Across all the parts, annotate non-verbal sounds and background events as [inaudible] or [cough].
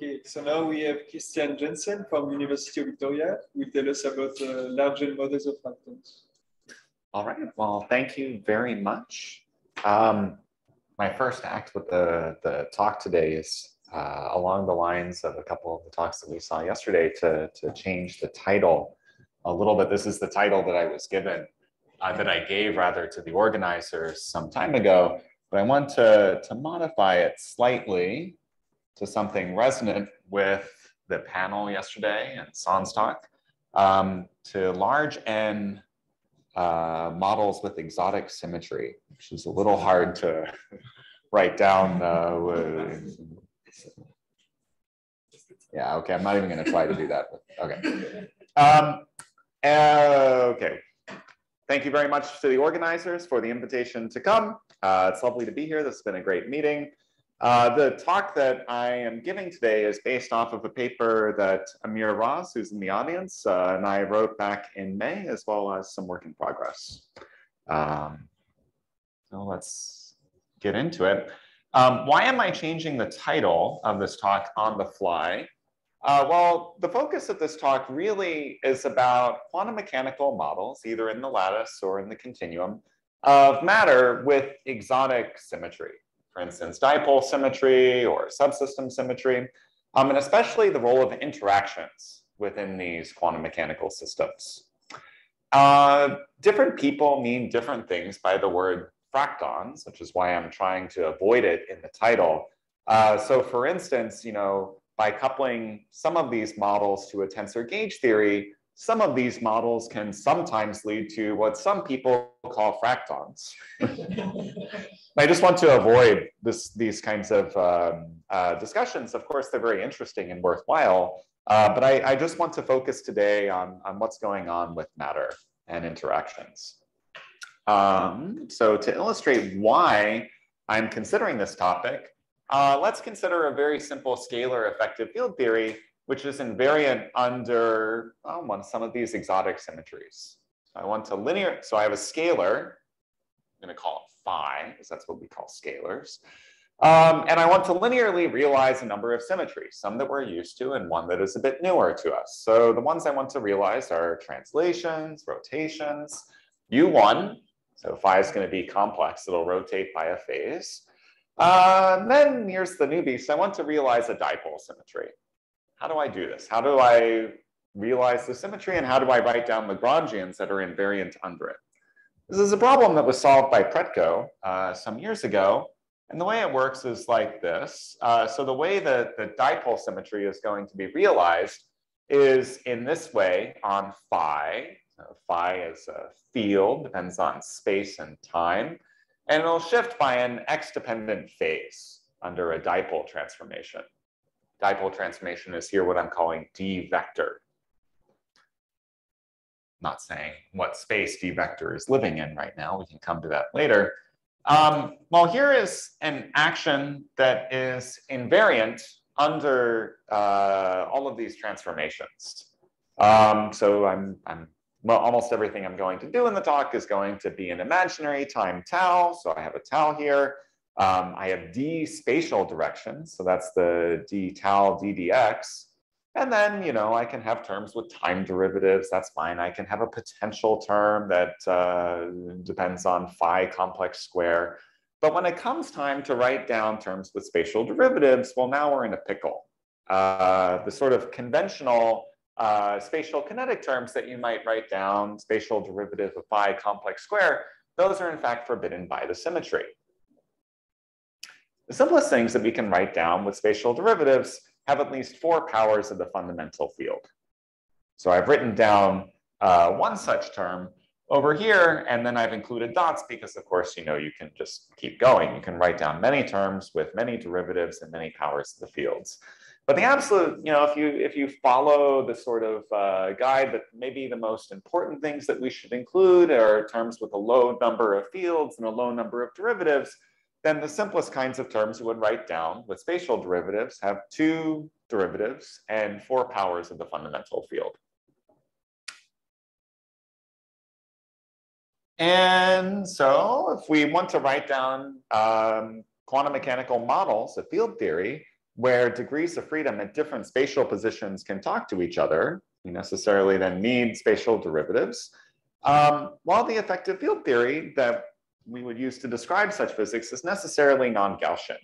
Okay, so now we have Kristan Jensen from University of Victoria who will tell us about uh, large N models of fractons. All right, well, thank you very much. Um, my first act with the, the talk today is uh, along the lines of a couple of the talks that we saw yesterday to, to change the title a little bit. This is the title that I was given, uh, that I gave rather to the organizers some time ago, but I want to, to modify it slightly to something resonant with the panel yesterday and Son's talk, um, to large N uh, models with exotic symmetry, which is a little hard to [laughs] write down. Uh, yeah, okay, I'm not even going to try to do that. okay. Um, uh, okay. Thank you very much to the organizers for the invitation to come. Uh, it's lovely to be here. This has been a great meeting. Uh, the talk that I am giving today is based off of a paper that Amir Raz, who's in the audience, uh, and I wrote back in May, as well as some work in progress. Um, so let's get into it. Um, why am I changing the title of this talk on the fly? Uh, well, the focus of this talk really is about quantum mechanical models, either in the lattice or in the continuum, of matter with exotic symmetry for instance, dipole symmetry or subsystem symmetry, um, and especially the role of interactions within these quantum mechanical systems. Uh, different people mean different things by the word fractons, which is why I'm trying to avoid it in the title. Uh, so for instance, you know, by coupling some of these models to a tensor gauge theory, some of these models can sometimes lead to what some people call fractons. [laughs] I just want to avoid this, these kinds of um, uh, discussions. Of course, they're very interesting and worthwhile, uh, but I, I, just want to focus today on, on what's going on with matter and interactions. Um, so to illustrate why I'm considering this topic, uh, let's consider a very simple scalar effective field theory which is invariant under oh, some of these exotic symmetries. So I want to linear, so I have a scalar, I'm gonna call it phi, because that's what we call scalars. Um, and I want to linearly realize a number of symmetries, some that we're used to and one that is a bit newer to us. So the ones I want to realize are translations, rotations, U1, so phi is gonna be complex, it'll rotate by a phase. Uh, then here's the newbie, so I want to realize a dipole symmetry how do I do this? How do I realize the symmetry and how do I write down Lagrangians that are invariant under it? This is a problem that was solved by Pretko uh, some years ago. And the way it works is like this. Uh, so the way that the dipole symmetry is going to be realized is in this way on phi. So phi is a field, depends on space and time. And it'll shift by an x-dependent phase under a dipole transformation dipole transformation is here what I'm calling d vector. Not saying what space d vector is living in right now. We can come to that later. Um, well, here is an action that is invariant under uh, all of these transformations. Um, so I'm, I'm, well, almost everything I'm going to do in the talk is going to be an imaginary time tau. So I have a tau here. Um, I have d spatial directions, so that's the d tau ddx. And then, you know, I can have terms with time derivatives, that's fine. I can have a potential term that uh, depends on phi complex square. But when it comes time to write down terms with spatial derivatives, well, now we're in a pickle. Uh, the sort of conventional uh, spatial kinetic terms that you might write down, spatial derivative of phi complex square, those are in fact forbidden by the symmetry. The simplest things that we can write down with spatial derivatives have at least four powers of the fundamental field. So I've written down uh, one such term over here, and then I've included dots because, of course, you know, you can just keep going. You can write down many terms with many derivatives and many powers of the fields. But the absolute, you know, if you if you follow the sort of uh, guide that maybe the most important things that we should include are terms with a low number of fields and a low number of derivatives, then the simplest kinds of terms you would write down with spatial derivatives have two derivatives and four powers of the fundamental field. And so if we want to write down um, quantum mechanical models of field theory, where degrees of freedom at different spatial positions can talk to each other, you necessarily then need spatial derivatives. Um, while the effective field theory that we would use to describe such physics is necessarily non-Gaussian.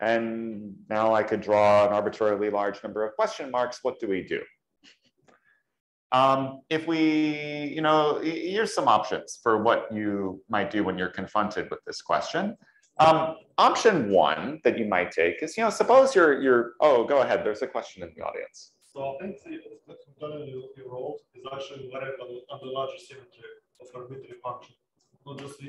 And now I could draw an arbitrarily large number of question marks. What do we do? Um, if we, you know, here's some options for what you might do when you're confronted with this question. Um, option one that you might take is, you know, suppose you're, you're, oh, go ahead. There's a question in the audience. So I think the component you, wrote is actually on the larger symmetry of arbitrary function, just.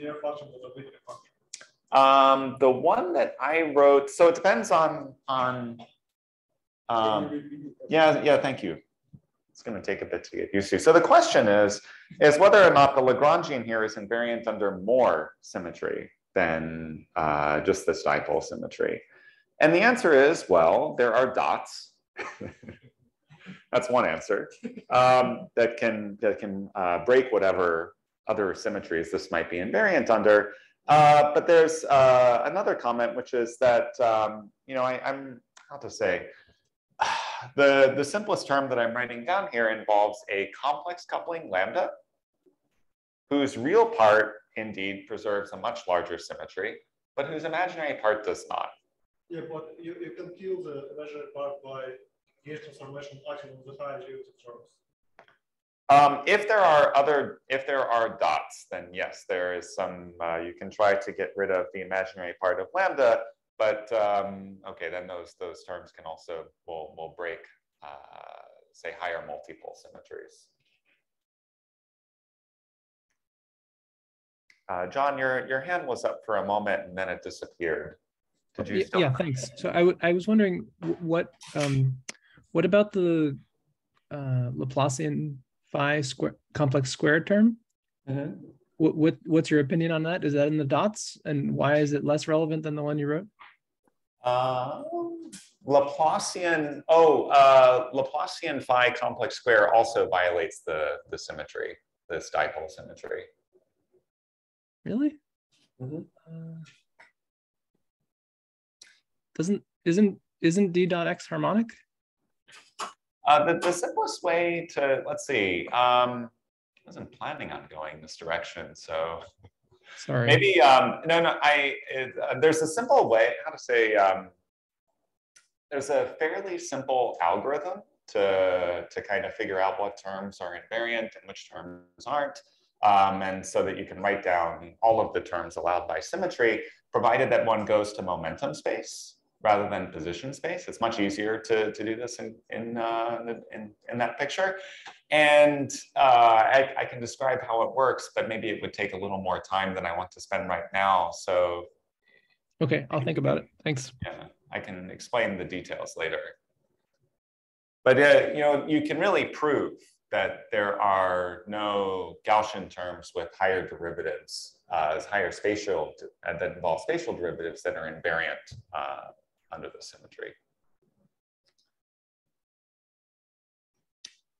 Um, the one that I wrote, so it depends on, on, um, yeah, yeah, thank you. It's going to take a bit to get used to. So the question is, is whether or not the Lagrangian here is invariant under more symmetry than uh, just this dipole symmetry. And the answer is, well, there are dots. [laughs] That's one answer um, that can, that can uh, break whatever other symmetries this might be invariant under. Uh, but there's uh, another comment, which is that, um, you know, I, am how to say, [sighs] the, the simplest term that I'm writing down here involves a complex coupling lambda, whose real part indeed preserves a much larger symmetry, but whose imaginary part does not. Yeah, but you, you can kill the imaginary part by gauge transformation acting on the higher derivative terms. Um, if there are other, if there are dots, then yes, there is some, uh, you can try to get rid of the imaginary part of lambda, but um, okay, then those, those terms can also, will, will break, uh, say, higher multipole symmetries. Uh, John, your, your hand was up for a moment and then it disappeared. Did you yeah, yeah, thanks. So I, I was wondering what, um, what about the uh, Laplacian phi square complex squared term. Mm-hmm. What, what what's your opinion on that? Is that in the dots, and why is it less relevant than the one you wrote? Uh, Laplacian. Oh, uh, Laplacian phi complex square also violates the the symmetry, this dipole symmetry. Really? Mm-hmm. Uh, doesn't isn't isn't d dot x harmonic? Uh, the, the simplest way to, let's see, um, I wasn't planning on going this direction, so. Sorry. Maybe, um, no, no, I, it, uh, there's a simple way, how to say, um, there's a fairly simple algorithm to, to kind of figure out what terms are invariant and which terms aren't. Um, and so that you can write down all of the terms allowed by symmetry, provided that one goes to momentum space rather than position space. It's much easier to, to do this in, in, uh, in, in, that picture. And uh, I, I, can describe how it works, but maybe it would take a little more time than I want to spend right now. So. Okay, I'll think about it. Thanks. Yeah, I can explain the details later. But uh, you know, you can really prove that there are no Gaussian terms with higher derivatives, uh, higher spatial, uh, that involve spatial derivatives that are invariant uh, under the symmetry.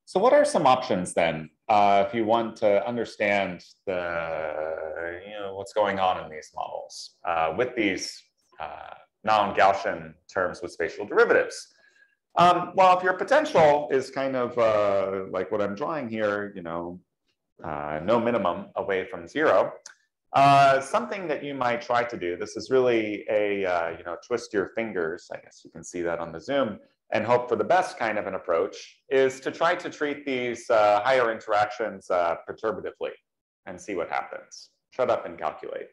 So what are some options then, uh, if you want to understand the, you know, what's going on in these models uh, with these uh, non-Gaussian terms with spatial derivatives? Um, well, if your potential is kind of uh, like what I'm drawing here, you know, uh, no minimum away from zero, uh, something that you might try to do, this is really a, uh, you know, twist your fingers, I guess you can see that on the Zoom, and hope for the best kind of an approach, is to try to treat these uh, higher interactions uh, perturbatively and see what happens. Shut up and calculate.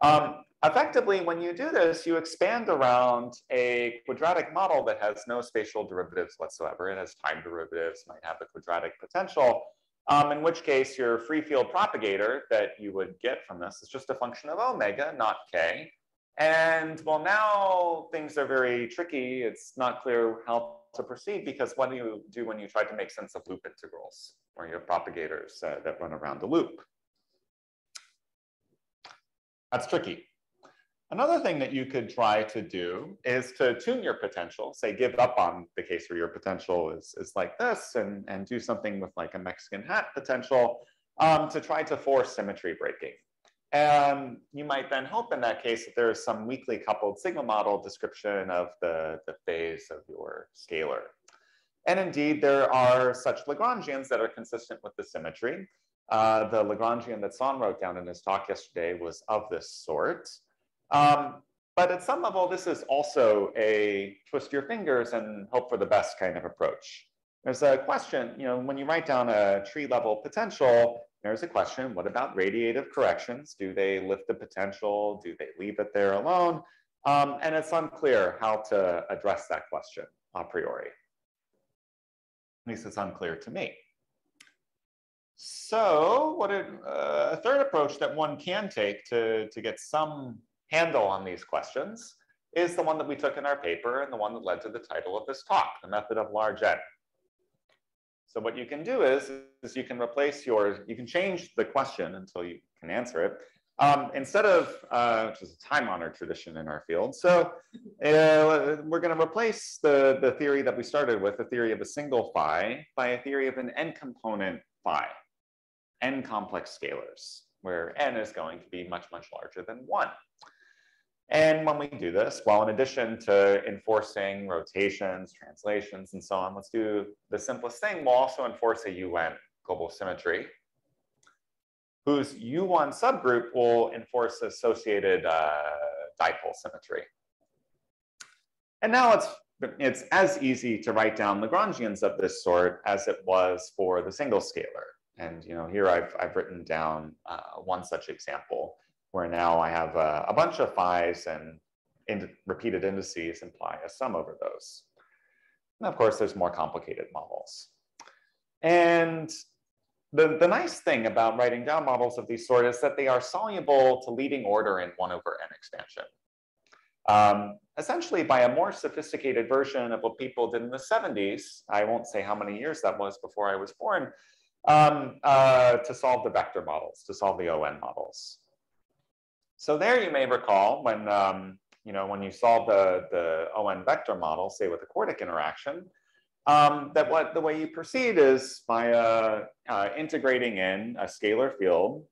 Um, effectively, when you do this, you expand around a quadratic model that has no spatial derivatives whatsoever. It has time derivatives, might have a quadratic potential, um, in which case your free field propagator that you would get from this is just a function of omega, not k. And well, now things are very tricky. It's not clear how to proceed because what do you do when you try to make sense of loop integrals or your propagators uh, that run around the loop? That's tricky. Another thing that you could try to do is to tune your potential, say give up on the case where your potential is, is like this and, and do something with like a Mexican hat potential um, to try to force symmetry breaking. And you might then hope in that case that there is some weakly coupled sigma model description of the, the phase of your scalar. And indeed, there are such Lagrangians that are consistent with the symmetry. Uh, the Lagrangian that Son wrote down in his talk yesterday was of this sort. Um, but at some level, this is also a twist your fingers and hope for the best kind of approach. There's a question, you know, when you write down a tree level potential, there's a question, what about radiative corrections? Do they lift the potential? Do they leave it there alone? Um, and it's unclear how to address that question a priori. At least it's unclear to me. So what it, uh, a third approach that one can take to, to get some handle on these questions is the one that we took in our paper and the one that led to the title of this talk, the method of large N. So what you can do is, is you can replace your, you can change the question until you can answer it. Um, instead of, uh, which is a time honored tradition in our field. So uh, we're gonna replace the, the theory that we started with, the theory of a single phi, by a theory of an n component phi, n complex scalars, where n is going to be much, much larger than one. And when we do this, well, in addition to enforcing rotations, translations, and so on, let's do the simplest thing. We'll also enforce a UN global symmetry, whose U1 subgroup will enforce associated uh, dipole symmetry. And now it's, it's as easy to write down Lagrangians of this sort as it was for the single scalar. And you know, here I've, I've written down uh, one such example where now I have a, a bunch of phi's and repeated indices imply a sum over those. And of course, there's more complicated models. And the, the nice thing about writing down models of these sort is that they are soluble to leading order in 1 over n expansion. Um, essentially, by a more sophisticated version of what people did in the 70s, I won't say how many years that was before I was born, um, uh, to solve the vector models, to solve the ON models. So there you may recall when, um, you know, when you solve the, the ON vector model, say with a quartic interaction, um, that what the way you proceed is by uh, uh, integrating in a scalar field,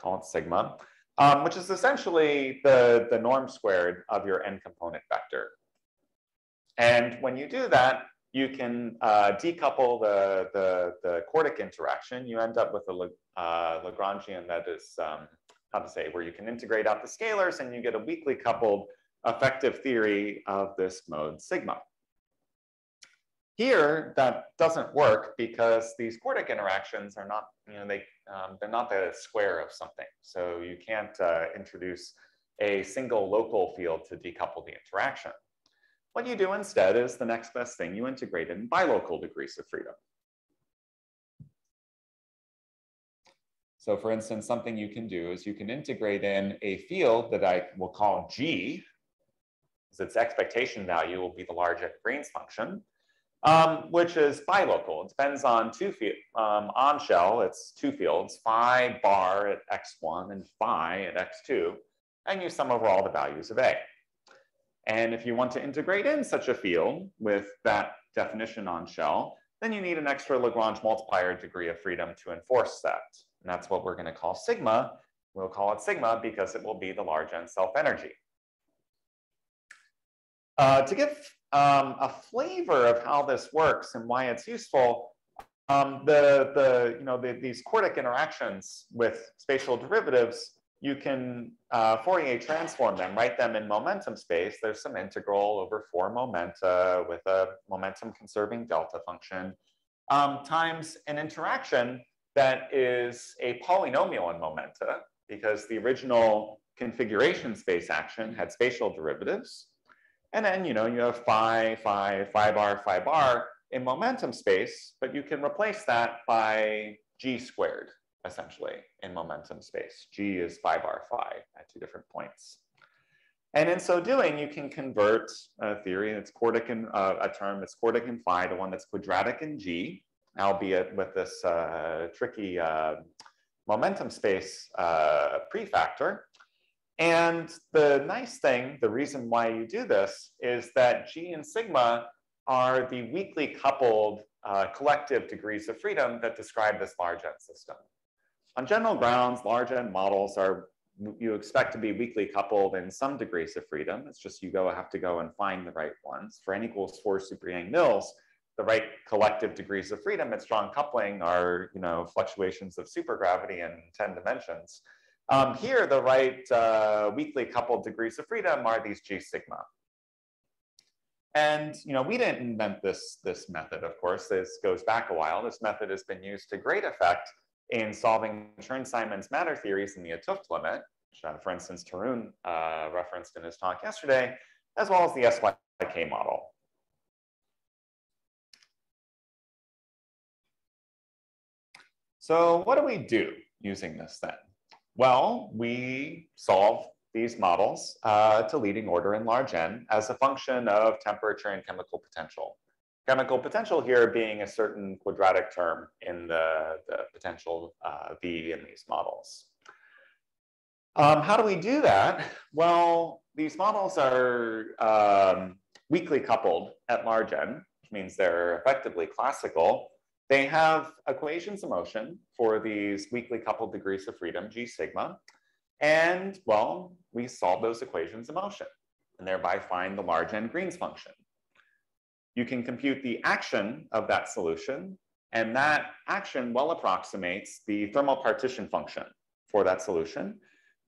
call it sigma, um, which is essentially the, the norm squared of your n component vector. And when you do that, you can uh, decouple the, the, the quartic interaction. You end up with a uh, Lagrangian that is um, say, where you can integrate out the scalars and you get a weakly coupled effective theory of this mode sigma. Here, that doesn't work because these quartic interactions are not, you know, they, um, they're not the square of something. So you can't uh, introduce a single local field to decouple the interaction. What you do instead is the next best thing, you integrate in bilocal degrees of freedom. So for instance, something you can do is you can integrate in a field that I will call G, because its expectation value will be the large Green's function, um, which is bilocal. It depends on two fields. Um, on shell, it's two fields, phi bar at x1 and phi at x2, and you sum over all the values of A. And if you want to integrate in such a field with that definition on shell, then you need an extra Lagrange multiplier degree of freedom to enforce that. And that's what we're going to call sigma. We'll call it sigma because it will be the large n self-energy. Uh, to give um, a flavor of how this works and why it's useful, um, the, the, you know, the, these quartic interactions with spatial derivatives, you can uh, Fourier transform them, write them in momentum space. There's some integral over four momenta with a momentum conserving delta function um, times an interaction that is a polynomial in momenta because the original configuration space action had spatial derivatives. And then, you know, you have phi, phi, phi bar, phi bar in momentum space, but you can replace that by g squared, essentially, in momentum space. g is phi bar phi at two different points. And in so doing, you can convert a theory that's quartic in, uh, a term that's quartic in phi to one that's quadratic in g, albeit with this uh, tricky uh, momentum space uh, prefactor. And the nice thing, the reason why you do this is that G and sigma are the weakly coupled uh, collective degrees of freedom that describe this large N system. On general grounds, large N models are you expect to be weakly coupled in some degrees of freedom. It's just you go have to go and find the right ones. For n equals four super Yang mills, the right collective degrees of freedom at strong coupling are, you know, fluctuations of supergravity in 10 dimensions. Um, here, the right uh, weakly coupled degrees of freedom are these G sigma. And you know, we didn't invent this, this method, of course. This goes back a while. This method has been used to great effect in solving Chern-Simons matter theories in the 't Hooft limit, which, uh, for instance, Tarun uh, referenced in his talk yesterday, as well as the SYK model. So what do we do using this then? Well, we solve these models uh, to leading order in large n as a function of temperature and chemical potential. Chemical potential here being a certain quadratic term in the, the potential uh, V in these models. Um, how do we do that? Well, these models are um, weakly coupled at large n, which means they're effectively classical. They have equations of motion for these weakly coupled degrees of freedom, G sigma, and well, we solve those equations of motion and thereby find the large n Green's function. You can compute the action of that solution and that action well approximates the thermal partition function for that solution.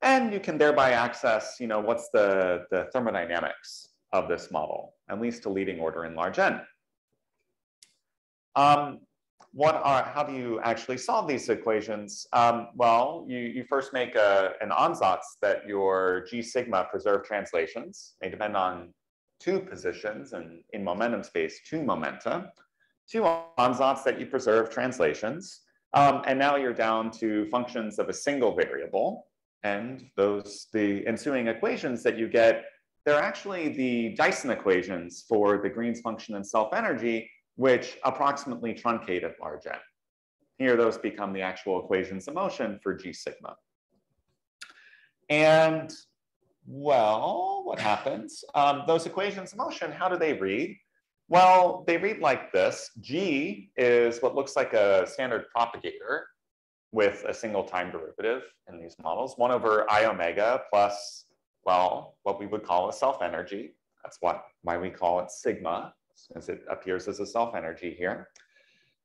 And you can thereby access, you know, what's the, the thermodynamics of this model, at least to leading order in large n. Um, what are, how do you actually solve these equations? Um, well, you, you first make a, an ansatz that your G sigma preserved translations. They depend on two positions and in momentum space, two momenta. Two ansatz that you preserve translations. Um, and now you're down to functions of a single variable. And those, the ensuing equations that you get, they're actually the Dyson equations for the Green's function and self-energy which approximately truncate at large n. Here, those become the actual equations of motion for G sigma. And well, what happens? Um, those equations of motion, how do they read? Well, they read like this. G is what looks like a standard propagator with a single time derivative in these models, one over I omega plus, well, what we would call a self energy. That's what, why we call it sigma as it appears as a self energy here.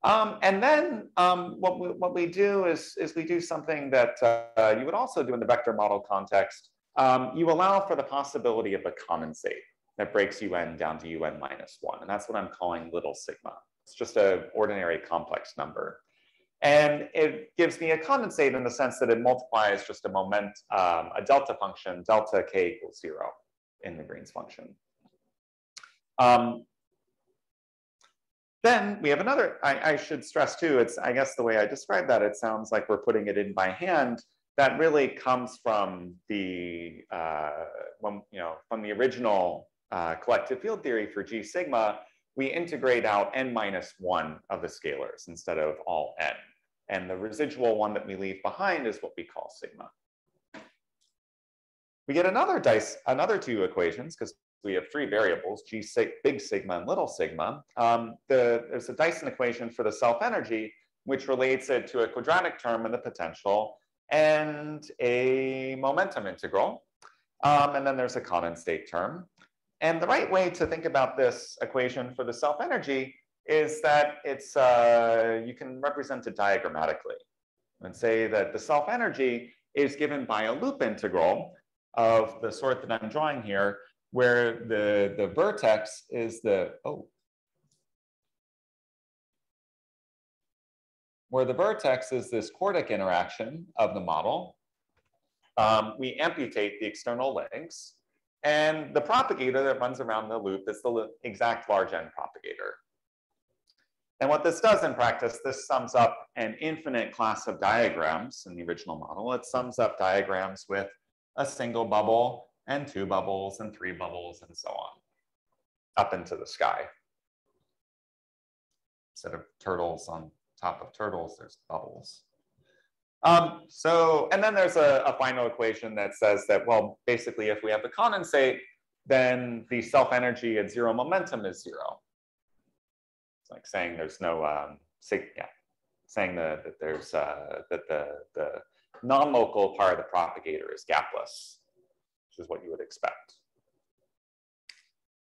Um, and then um, what, we, what we do is, is we do something that uh, you would also do in the vector model context. Um, you allow for the possibility of a condensate that breaks un down to un minus one. And that's what I'm calling little sigma. It's just an ordinary complex number. And it gives me a condensate in the sense that it multiplies just a moment, um, a delta function, delta k equals zero in the Green's function. Um, then we have another, I, I, should stress too, it's, I guess the way I describe that, it sounds like we're putting it in by hand. That really comes from the, uh, when, you know, from the original uh, collective field theory for G sigma, we integrate out n minus one of the scalars instead of all n. And the residual one that we leave behind is what we call sigma. We get another dice, another two equations, because we have three variables, G sig, big sigma and little sigma. Um, the, there's a Dyson equation for the self-energy, which relates it to a quadratic term in the potential and a momentum integral. Um, and then there's a condensate term. And the right way to think about this equation for the self-energy is that it's, uh, you can represent it diagrammatically and say that the self-energy is given by a loop integral of the sort that I'm drawing here, where the, the vertex is the, oh, where the vertex is this quartic interaction of the model. Um, we amputate the external legs and the propagator that runs around the loop is the exact large n propagator. And what this does in practice, this sums up an infinite class of diagrams in the original model. It sums up diagrams with a single bubble and two bubbles and three bubbles and so on up into the sky. Instead of turtles on top of turtles, there's bubbles. Um, so, and then there's a, a, final equation that says that, well, basically if we have the condensate, then the self-energy at zero momentum is zero. It's like saying there's no, um, yeah, saying that, that there's, uh, that the, the non-local part of the propagator is gapless, which is what you would expect.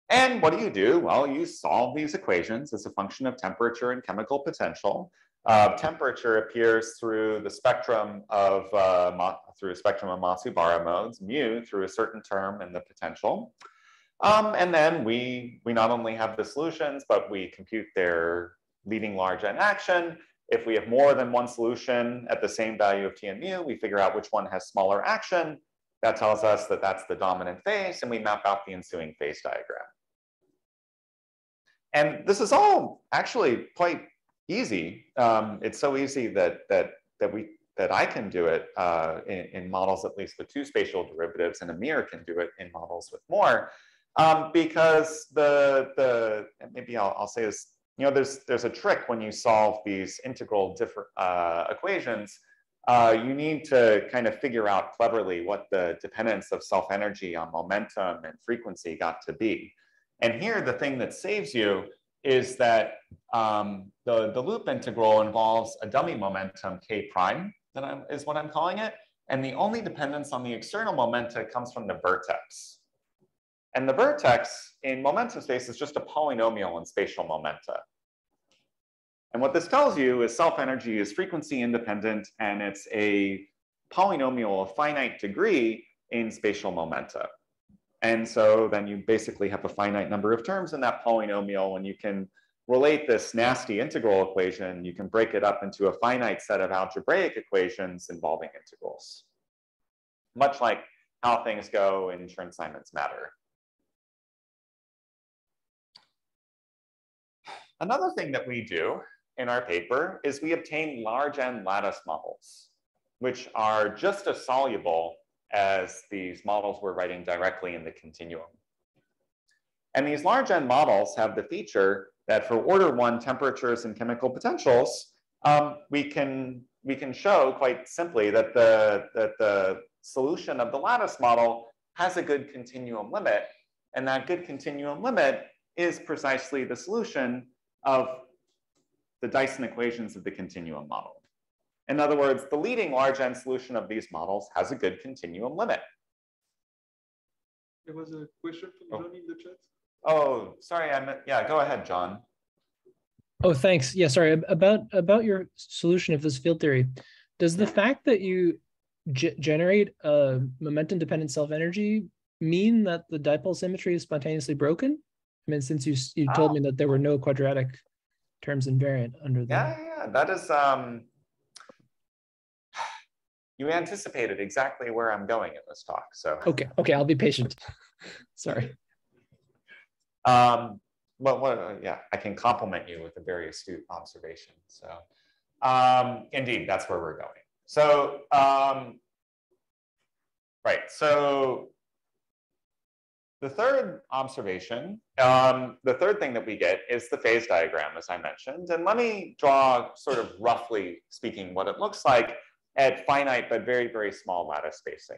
And what do you do? Well, you solve these equations as a function of temperature and chemical potential. Uh, temperature appears through the spectrum of uh, through a spectrum of Matsubara modes, mu through a certain term in the potential. Um, and then we, we not only have the solutions, but we compute their leading large n action. If we have more than one solution at the same value of t and mu, we figure out which one has smaller action. That tells us that that's the dominant phase, and we map out the ensuing phase diagram. And this is all actually quite easy. Um, it's so easy that that that we that I can do it uh, in, in, models at least with two spatial derivatives, and Amir can do it in models with more, um, because the the maybe I'll, I'll say this. You know, there's there's a trick when you solve these integral different uh, equations. Uh, you need to kind of figure out cleverly what the dependence of self energy on momentum and frequency got to be. And here, the thing that saves you is that um, the, the loop integral involves a dummy momentum k prime, that I'm, is what I'm calling it. And the only dependence on the external momenta comes from the vertex. And the vertex in momentum space is just a polynomial in spatial momenta. And what this tells you is self-energy is frequency independent and it's a polynomial of finite degree in spatial momenta. And so then you basically have a finite number of terms in that polynomial and you can relate this nasty integral equation, you can break it up into a finite set of algebraic equations involving integrals. Much like how things go in Chern-Simons matter. Another thing that we do in our paper is we obtain large N lattice models, which are just as soluble as these models we're writing directly in the continuum. And these large N models have the feature that for order one temperatures and chemical potentials, um, we, can, we can show quite simply that the, that the solution of the lattice model has a good continuum limit. And that good continuum limit is precisely the solution of the Dyson equations of the continuum model. In other words, the leading large N solution of these models has a good continuum limit. There was a question from oh. John in the chat. Oh, sorry. I meant, yeah, go ahead, John. Oh, thanks. Yeah, sorry. About about your solution of this field theory, does the fact that you generate a momentum dependent self energy mean that the dipole symmetry is spontaneously broken? I mean, since you you told oh. me that there were no quadratic terms invariant under the yeah yeah that is um you anticipated exactly where I'm going in this talk. So okay, okay, I'll be patient. [laughs] Sorry. Um, but what, yeah, I can compliment you with a very astute observation. So um, indeed, that's where we're going. So um, right, so the third observation, um, the third thing that we get is the phase diagram, as I mentioned. And let me draw sort of roughly speaking what it looks like at finite but very, very small lattice spacing.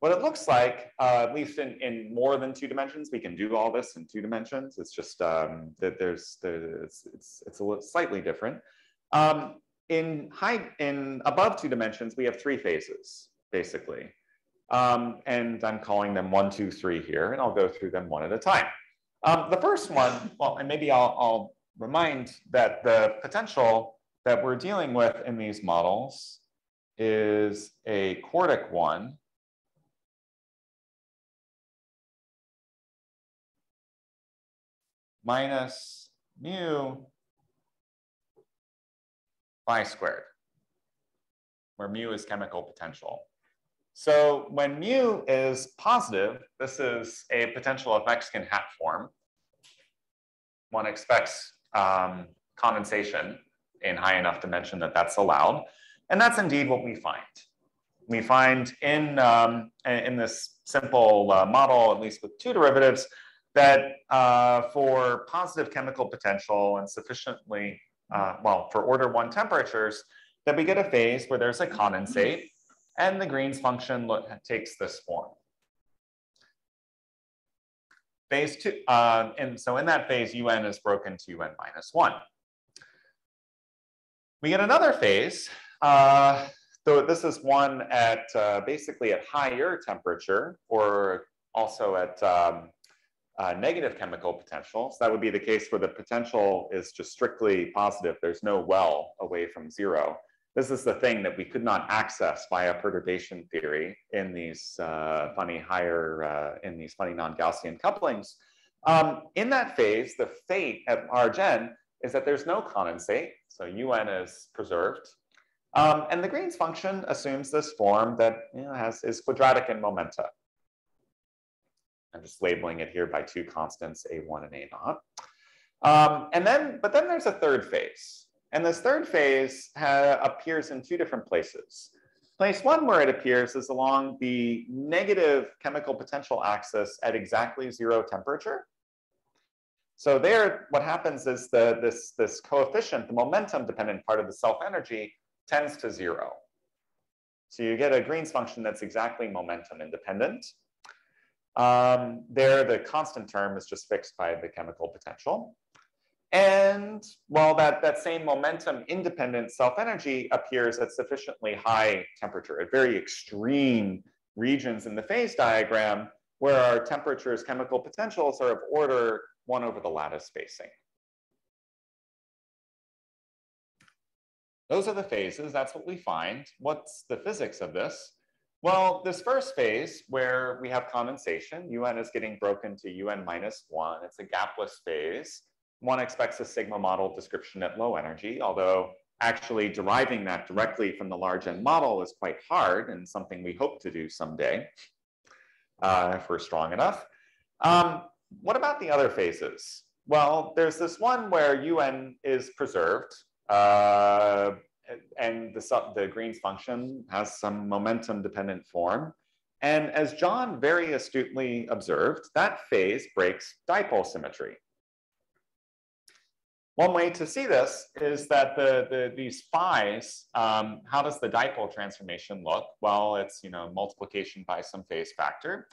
What it looks like, uh, at least in, in more than two dimensions, we can do all this in two dimensions. It's just um, that there's, there's it's, it's a little slightly different. Um, in high, in above two dimensions, we have three phases, basically. Um, and I'm calling them one, two, three here, and I'll go through them one at a time. Um, the first one, well, and maybe I'll, I'll remind that the potential that we're dealing with in these models is a quartic one. minus mu phi squared, where mu is chemical potential. So when mu is positive, this is a potential of Mexican hat form. One expects um, condensation in high enough dimension that that's allowed. And that's indeed what we find. We find in, um, in this simple uh, model, at least with two derivatives, that uh, for positive chemical potential and sufficiently, uh, well, for order one temperatures, that we get a phase where there's a condensate and the Green's function takes this form. Phase two, uh, and so in that phase, un is broken to un minus one. We get another phase uh, So this is one at uh, basically at higher temperature or also at um, uh, negative chemical potential. So that would be the case where the potential is just strictly positive. There's no well away from zero. This is the thing that we could not access via perturbation theory in these uh, funny higher, uh, in these funny non-Gaussian couplings. Um, in that phase, the fate at large n is that there's no condensate, so un is preserved. Um, and the Green's function assumes this form that you know, has, is quadratic in momenta. I'm just labeling it here by two constants, A1 and A 0 Um, and then, but then there's a third phase. And this third phase appears in two different places. Place one where it appears is along the negative chemical potential axis at exactly zero temperature. So there, what happens is the, this, this coefficient, the momentum dependent part of the self energy tends to zero. So you get a Green's function that's exactly momentum independent. Um, there, the constant term is just fixed by the chemical potential. And while that, that same momentum independent self-energy appears at sufficiently high temperature, at very extreme regions in the phase diagram, where our temperatures, chemical potentials are of order one over the lattice spacing. Those are the phases, that's what we find. What's the physics of this? Well, this first phase where we have condensation, UN is getting broken to UN minus one, it's a gapless phase. One expects a sigma model description at low energy, although actually deriving that directly from the large N model is quite hard and something we hope to do someday uh, if we're strong enough. Um, what about the other phases? Well, there's this one where UN is preserved uh, and the, the Green's function has some momentum dependent form. And as John very astutely observed, that phase breaks dipole symmetry. One way to see this is that the, the, these phi's, um, how does the dipole transformation look? Well, it's you know multiplication by some phase factor.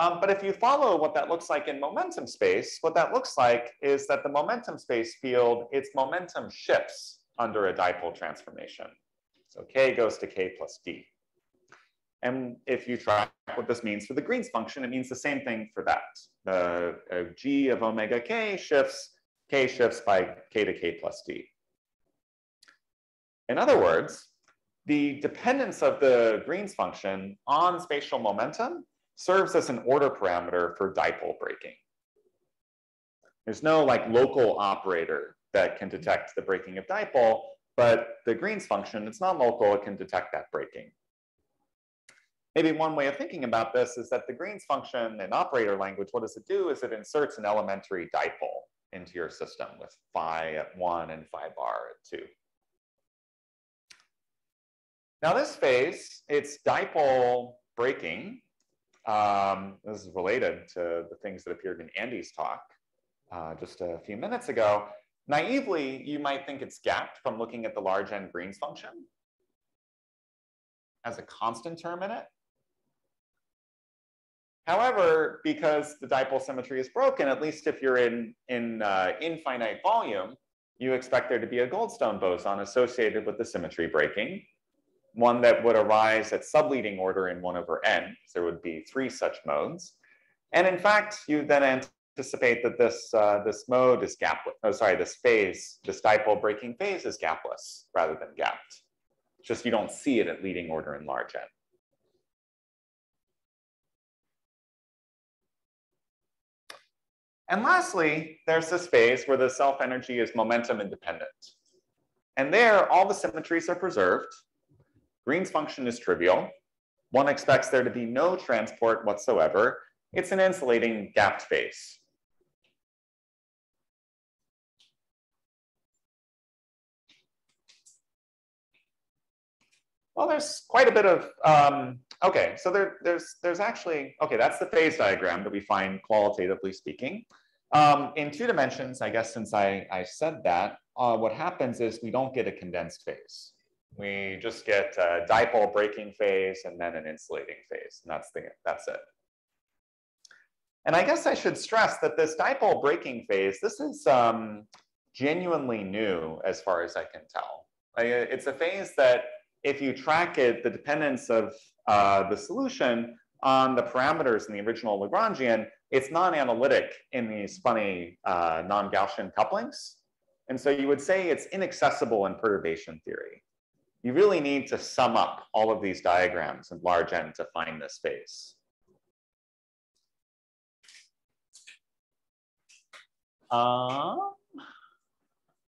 Um, but if you follow what that looks like in momentum space, what that looks like is that the momentum space field, its momentum shifts under a dipole transformation. So k goes to k plus d. And if you track what this means for the Green's function, it means the same thing for that. The uh, g of omega k shifts k shifts by k to k plus d. In other words, the dependence of the Green's function on spatial momentum serves as an order parameter for dipole breaking. There's no like local operator that can detect the breaking of dipole, but the Green's function, it's not local, it can detect that breaking. Maybe one way of thinking about this is that the Green's function in operator language, what does it do is it inserts an elementary dipole into your system with phi at one and phi bar at two. Now this phase, it's dipole breaking. Um, this is related to the things that appeared in Andy's talk uh, just a few minutes ago. Naively, you might think it's gapped from looking at the large N Green's function as a constant term in it. However, because the dipole symmetry is broken, at least if you're in, in uh, infinite volume, you expect there to be a Goldstone boson associated with the symmetry breaking, one that would arise at subleading order in 1 over n. So there would be three such modes. And in fact, you then anticipate that this, uh, this mode is gapless. Oh, sorry, this phase, this dipole breaking phase is gapless rather than gapped. Just you don't see it at leading order in large n. And lastly, there's this phase where the self-energy is momentum independent. And there, all the symmetries are preserved. Green's function is trivial. One expects there to be no transport whatsoever. It's an insulating gapped phase. Well, there's quite a bit of, um, okay, so there, there's, there's actually, okay, that's the phase diagram that we find qualitatively speaking. Um, in two dimensions, I guess since I, I said that, uh, what happens is we don't get a condensed phase. We just get a dipole breaking phase and then an insulating phase. And that's, the, that's it. And I guess I should stress that this dipole breaking phase, this is um, genuinely new as far as I can tell. It's a phase that if you track it, the dependence of uh, the solution on the parameters in the original Lagrangian, it's non-analytic in these funny uh, non-Gaussian couplings. And so you would say it's inaccessible in perturbation theory. You really need to sum up all of these diagrams in large N to find this space. Uh,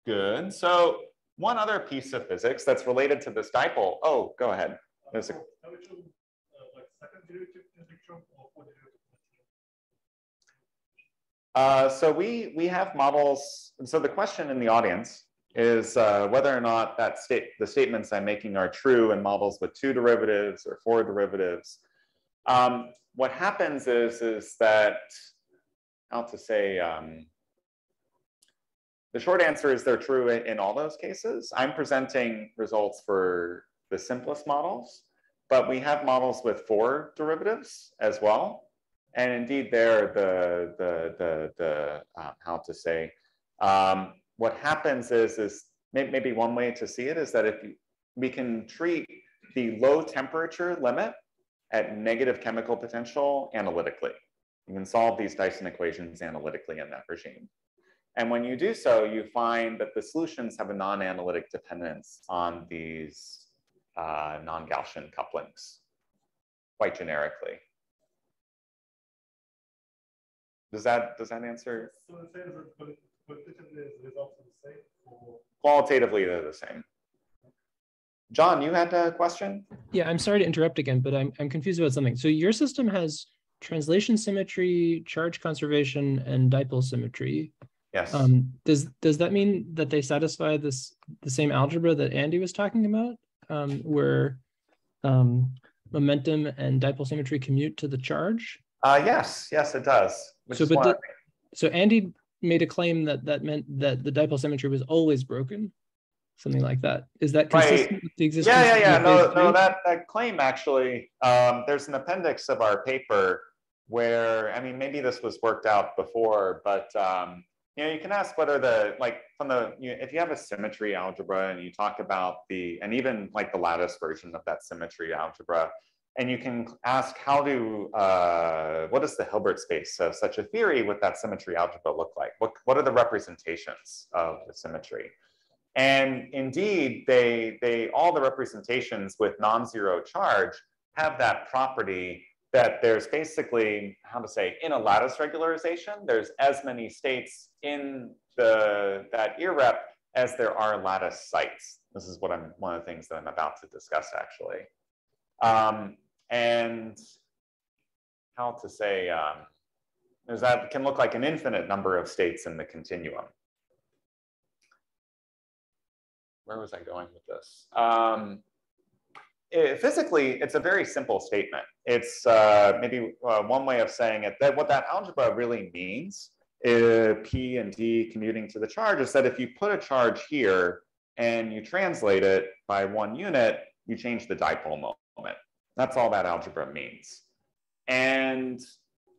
good. So one other piece of physics that's related to this dipole. Oh, go ahead. There's a, uh, so we we have models. So the question in the audience is uh, whether or not that state the statements I'm making are true in models with two derivatives or four derivatives. Um, what happens is is that how to say um, the short answer is they're true in, in all those cases. I'm presenting results for the simplest models, but we have models with four derivatives as well. And indeed there, the, the, the, the uh, how to say, um, what happens is, is maybe one way to see it is that if we can treat the low temperature limit at negative chemical potential analytically. You can solve these Dyson equations analytically in that regime. And when you do so, you find that the solutions have a non-analytic dependence on these uh, non-Gaussian couplings, quite generically. Does that does that answer? So it says that qualitatively the results are the same. Or... Qualitatively, they're the same. John, you had a question? Yeah, I'm sorry to interrupt again, but I'm I'm confused about something. So your system has translation symmetry, charge conservation, and dipole symmetry. Yes. Um, does does that mean that they satisfy this the same algebra that Andy was talking about, um, where um, momentum and dipole symmetry commute to the charge? Uh, yes, yes, it does. so, but the, so Andy made a claim that that meant that the dipole symmetry was always broken, something like that. Is that consistent right. with the existence? Yeah, yeah, yeah. No, no, that that claim actually. Um, there's an appendix of our paper where I mean maybe this was worked out before, but um, you know, you can ask whether the, like from the, you know, if you have a symmetry algebra and you talk about the, and even like the lattice version of that symmetry algebra, and you can ask how do, uh, what does the Hilbert space of such a theory with that symmetry algebra look like? What, what are the representations of the symmetry? And indeed, they, they, all the representations with non-zero charge have that property that there's basically, how to say, in a lattice regularization, there's as many states in the that irrep as there are lattice sites. This is what I'm, one of the things that I'm about to discuss actually. Um, and how to say, um, that can look like an infinite number of states in the continuum. Where was I going with this? Um, it, physically, it's a very simple statement. It's uh, maybe uh, one way of saying it, that what that algebra really means, uh, P and D commuting to the charge, is that if you put a charge here and you translate it by one unit, you change the dipole moment. That's all that algebra means. And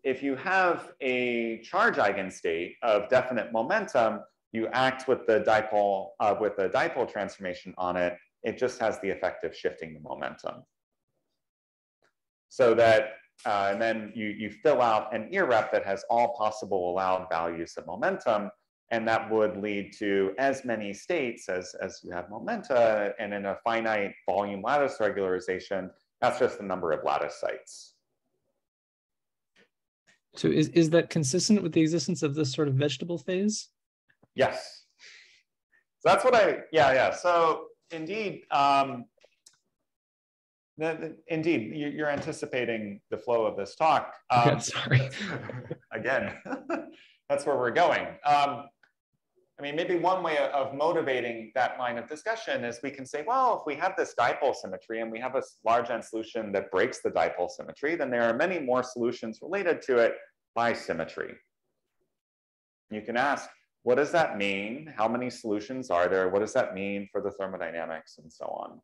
if you have a charge eigenstate of definite momentum, you act with the dipole, uh, with the dipole transformation on it, it just has the effect of shifting the momentum. So that, uh, and then you, you fill out an irrep that has all possible allowed values of momentum, and that would lead to as many states as, as you have momenta, and in a finite volume lattice regularization, that's just the number of lattice sites. So is, is that consistent with the existence of this sort of vegetable phase? Yes. So that's what I, yeah, yeah. So indeed, um, indeed, you, are anticipating the flow of this talk. Um, okay, sorry. [laughs] again, [laughs] that's where we're going. Um, I mean, maybe one way of motivating that line of discussion is we can say, well, if we have this dipole symmetry and we have a large N solution that breaks the dipole symmetry, then there are many more solutions related to it by symmetry. You can ask, what does that mean? How many solutions are there? What does that mean for the thermodynamics and so on?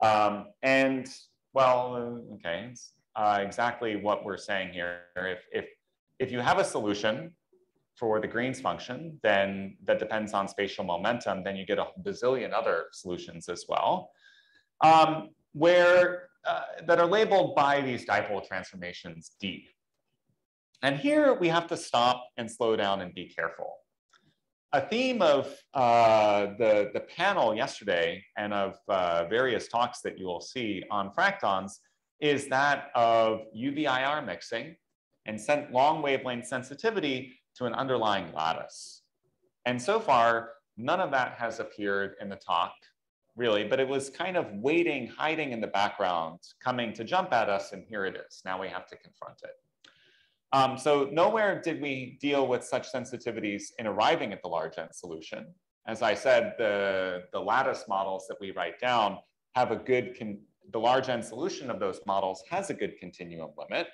Um, and well, okay, uh, exactly what we're saying here. If, if, if you have a solution for the Green's function, then that depends on spatial momentum, then you get a bazillion other solutions as well. um, where uh, that are labeled by these dipole transformations D. And here we have to stop and slow down and be careful. A theme of uh, the, the panel yesterday and of uh, various talks that you will see on fractons is that of UV-IR mixing and sent long wavelength sensitivity to an underlying lattice. And so far, none of that has appeared in the talk, really, but it was kind of waiting, hiding in the background, coming to jump at us, and here it is. Now we have to confront it. Um, so nowhere did we deal with such sensitivities in arriving at the large N solution. As I said, the, the lattice models that we write down have a good, the large N solution of those models has a good continuum limit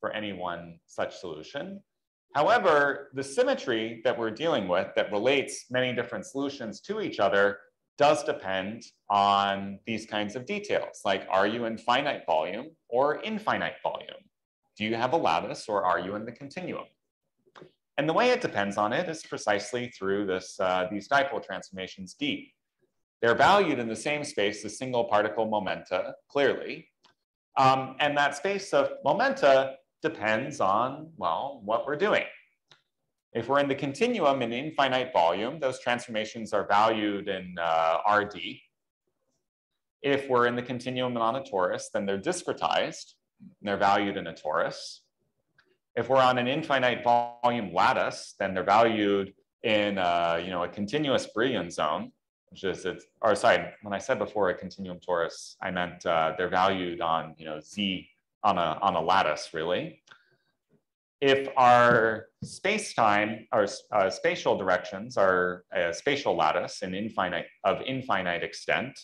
for any one such solution. However, the symmetry that we're dealing with that relates many different solutions to each other does depend on these kinds of details, like are you in finite volume or infinite volume? Do you have a lattice or are you in the continuum? And the way it depends on it is precisely through this, uh, these dipole transformations D. They're valued in the same space as single particle momenta, clearly. Um, and that space of momenta depends on, well, what we're doing. If we're in the continuum in infinite volume, those transformations are valued in uh, RD. If we're in the continuum on a torus, then they're discretized and they're valued in a torus. If we're on an infinite volume lattice, then they're valued in uh, you know, a continuous Brillouin zone, which is, it's, or sorry, when I said before a continuum torus, I meant uh, they're valued on you know, Z on a, on a lattice, really. If our space-time, our uh, spatial directions are a spatial lattice in infinite, of infinite extent,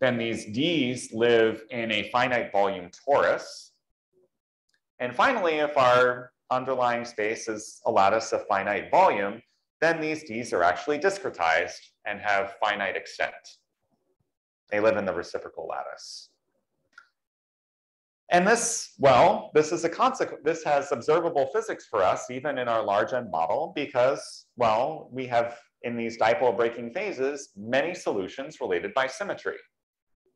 then these Ds live in a finite volume torus, and finally, if our underlying space is a lattice of finite volume, then these Ds are actually discretized and have finite extent. They live in the reciprocal lattice. And this, well, this is a consequence, this has observable physics for us, even in our large N model, because, well, we have in these dipole breaking phases, many solutions related by symmetry.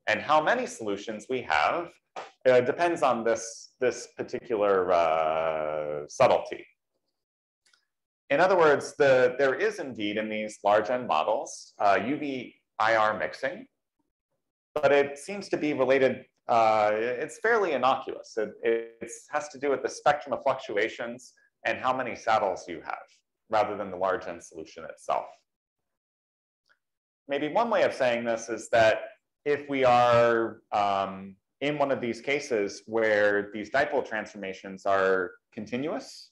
And how many solutions we have uh, depends on this, this particular uh, subtlety. In other words, the, there is indeed in these large N models uh, UV IR mixing, but it seems to be related, uh, it's fairly innocuous. It, it has to do with the spectrum of fluctuations and how many saddles you have, rather than the large N solution itself. Maybe one way of saying this is that if we are um, in one of these cases where these dipole transformations are continuous,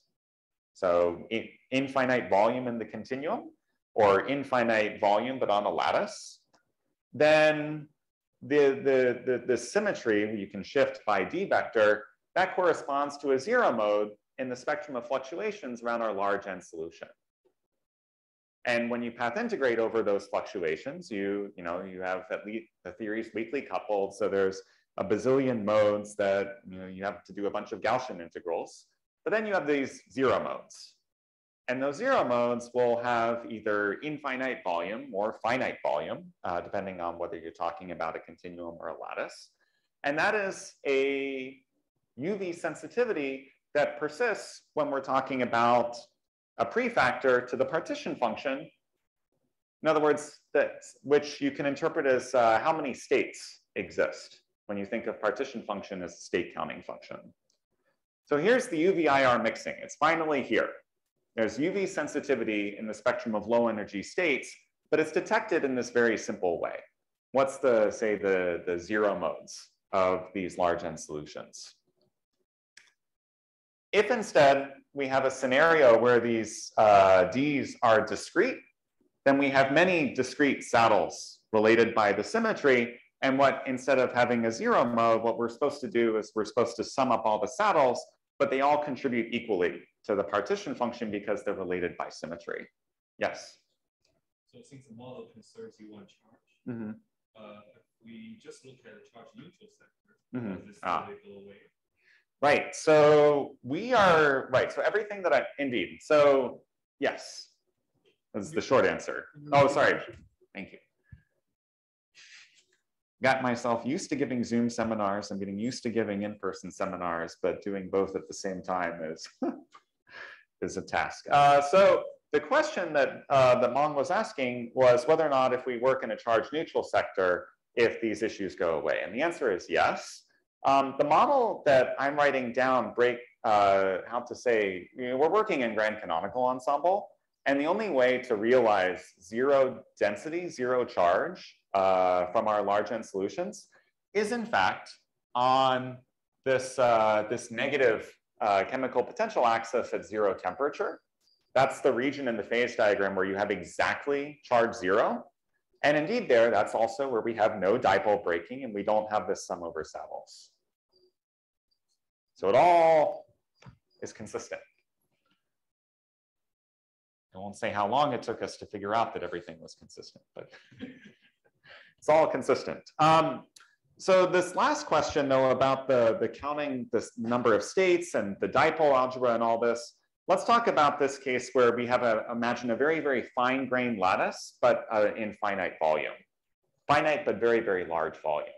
so in, infinite volume in the continuum, or infinite volume but on a lattice, then the, the, the, the symmetry you can shift by d vector, that corresponds to a zero mode in the spectrum of fluctuations around our large N solution. And when you path integrate over those fluctuations, you, you know, you have at least the theories weakly coupled. So there's a bazillion modes that you, know, you have to do a bunch of Gaussian integrals. But then you have these zero modes. And those zero modes will have either infinite volume or finite volume, uh, depending on whether you're talking about a continuum or a lattice. And that is a UV sensitivity that persists when we're talking about a prefactor to the partition function. In other words, that, which you can interpret as uh, how many states exist when you think of partition function as a state counting function. So here's the UV-IR mixing. It's finally here. There's UV sensitivity in the spectrum of low energy states, but it's detected in this very simple way. What's the, say, the, the zero modes of these large N solutions? If instead we have a scenario where these uh, Ds are discrete, then we have many discrete saddles related by the symmetry and what instead of having a zero mode, what we're supposed to do is we're supposed to sum up all the saddles, but they all contribute equally to the partition function because they're related by symmetry. Yes? So since the model conserves U(1) charge, mm -hmm. uh, we just look at a charge neutral sector, mm -hmm. this ah. go away? Right. So we are right. So everything that I indeed. So yes, that's the short answer. Oh, sorry. Thank you. got myself used to giving Zoom seminars and getting used to giving in-person seminars, but doing both at the same time is, [laughs] is a task. Uh, so the question that, uh, that Mong was asking was whether or not if we work in a charge neutral sector, if these issues go away. And the answer is yes. Um, the model that I'm writing down break, uh, how to say, you know, we're working in grand canonical ensemble. And the only way to realize zero density, zero charge uh, from our large N solutions is in fact on this, uh, this negative uh, chemical potential axis at zero temperature. That's the region in the phase diagram where you have exactly charge zero. And indeed there, that's also where we have no dipole breaking and we don't have this sum over saddles. So it all is consistent. I won't say how long it took us to figure out that everything was consistent, but [laughs] it's all consistent. Um, so this last question though about the, the counting this number of states and the dipole algebra and all this, let's talk about this case where we have a, imagine a very, very fine grained lattice, but uh, in finite volume. Finite, but very, very large volume.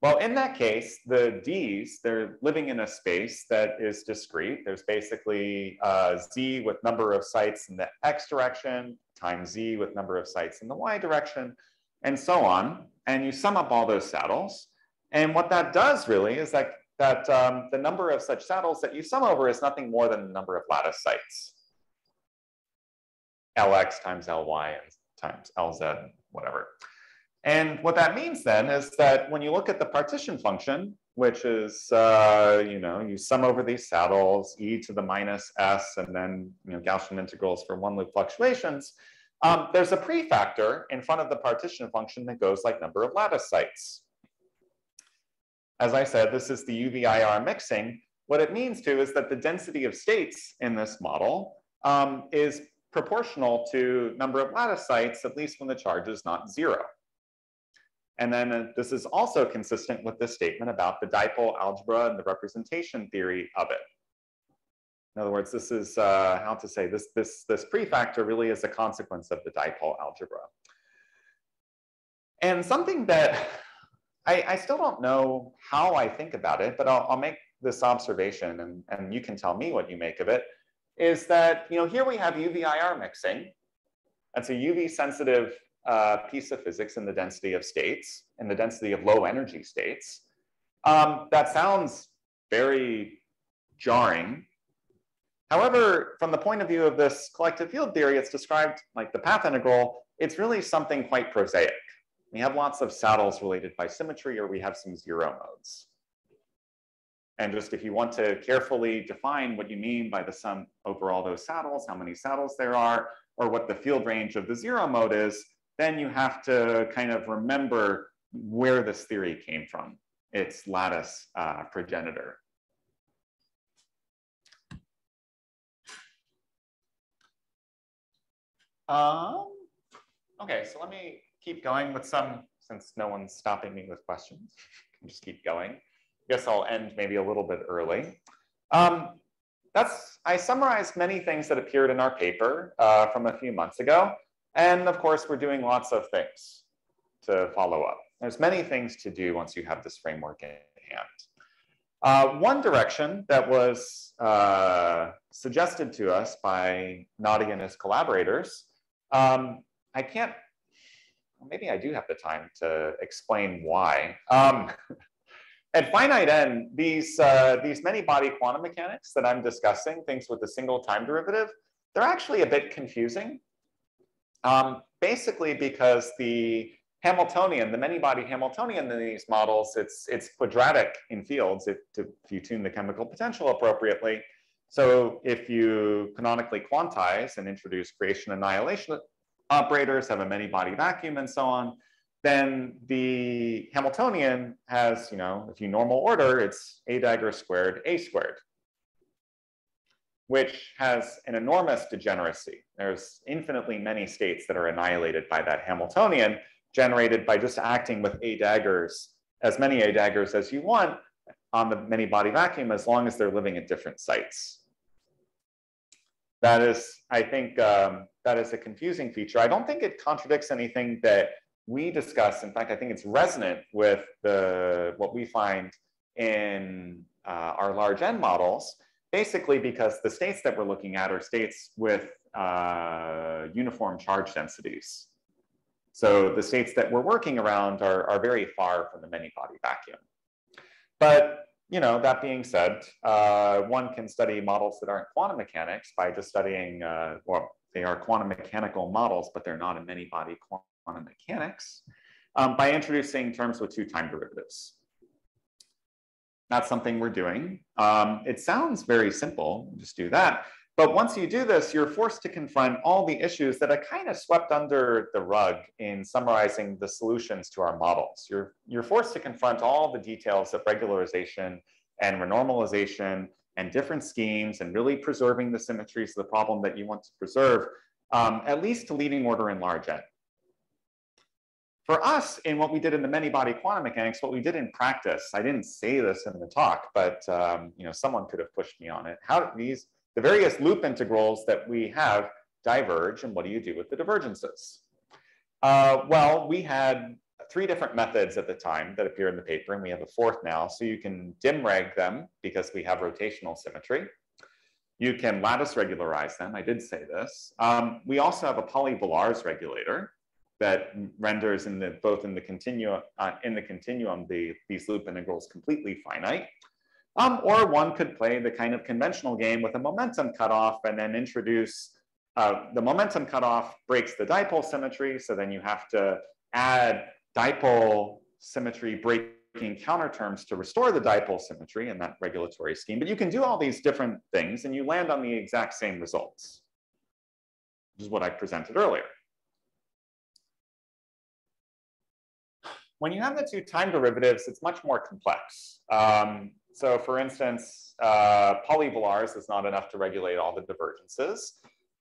Well, in that case, the Ds, they're living in a space that is discrete. There's basically uh, Z with number of sites in the X direction times Z with number of sites in the Y direction, and so on. And you sum up all those saddles. And what that does really is that, that um, the number of such saddles that you sum over is nothing more than the number of lattice sites. Lx times Ly times Lz, whatever. And what that means then is that when you look at the partition function, which is, uh, you know, you sum over these saddles, e to the minus s, and then, you know, Gaussian integrals for one loop fluctuations, um, there's a prefactor in front of the partition function that goes like number of lattice sites. As I said, this is the UVIR mixing. What it means to is that the density of states in this model um, is proportional to number of lattice sites, at least when the charge is not zero. And then uh, this is also consistent with the statement about the dipole algebra and the representation theory of it. In other words, this is uh, how to say this, this, this prefactor really is a consequence of the dipole algebra. And something that I, I still don't know how I think about it, but I'll, I'll make this observation and, and you can tell me what you make of it, is that, you know, here we have UVIR mixing. That's a UV sensitive uh, piece of physics in the density of states, in the density of low energy states. Um, that sounds very jarring. However, from the point of view of this collective field theory, it's described like the path integral, it's really something quite prosaic. We have lots of saddles related by symmetry or we have some zero modes. And just if you want to carefully define what you mean by the sum over all those saddles, how many saddles there are, or what the field range of the zero mode is, then you have to kind of remember where this theory came from, its lattice uh, progenitor. Um, okay, so let me keep going with some, since no one's stopping me with questions, [laughs] I just keep going. I guess I'll end maybe a little bit early. Um, that's, I summarized many things that appeared in our paper uh, from a few months ago. And of course, we're doing lots of things to follow up. There's many things to do once you have this framework in hand. Uh, one direction that was uh, suggested to us by Nadia and his collaborators, um, I can't, maybe I do have the time to explain why. Um, [laughs] at finite n, these, uh, these many body quantum mechanics that I'm discussing, things with a single time derivative, they're actually a bit confusing. Um, basically because the Hamiltonian, the many-body Hamiltonian in these models, it's, it's quadratic in fields if, if you tune the chemical potential appropriately. So if you canonically quantize and introduce creation annihilation operators, have a many-body vacuum and so on, then the Hamiltonian has, you know, if you normal order, it's a dagger squared, a squared which has an enormous degeneracy. There's infinitely many states that are annihilated by that Hamiltonian, generated by just acting with A daggers, as many A daggers as you want on the many body vacuum, as long as they're living at different sites. That is, I think, um, that is a confusing feature. I don't think it contradicts anything that we discuss, in fact, I think it's resonant with the what we find in uh, our large N models, basically because the states that we're looking at are states with uh, uniform charge densities. So the states that we're working around are, are very far from the many-body vacuum. But you know, that being said, uh, one can study models that aren't quantum mechanics by just studying, uh, well, they are quantum mechanical models, but they're not in many-body quantum mechanics, um, by introducing terms with two time derivatives. That's something we're doing. Um, it sounds very simple, just do that. But once you do this, you're forced to confront all the issues that I kind of swept under the rug in summarizing the solutions to our models. You're, you're forced to confront all the details of regularization and renormalization and different schemes and really preserving the symmetries of the problem that you want to preserve, um, at least to leading order in large N. For us, in what we did in the many-body quantum mechanics, what we did in practice, I didn't say this in the talk, but um, you know, someone could have pushed me on it. How these the various loop integrals that we have diverge, and what do you do with the divergences? Uh, well, we had three different methods at the time that appear in the paper, and we have a fourth now. So you can dim reg them because we have rotational symmetry. You can lattice regularize them. I did say this. Um, we also have a Pauli-Villars regulator that renders in the, both in the continuum uh, in the continuum the, these loop integrals completely finite. Um, or one could play the kind of conventional game with a momentum cutoff and then introduce uh, the momentum cutoff breaks the dipole symmetry. So then you have to add dipole symmetry breaking counter terms to restore the dipole symmetry in that regulatory scheme. But you can do all these different things and you land on the exact same results, which is what I presented earlier. When you have the two time derivatives, it's much more complex. Um, so for instance, uh, Pauli-Villars is not enough to regulate all the divergences.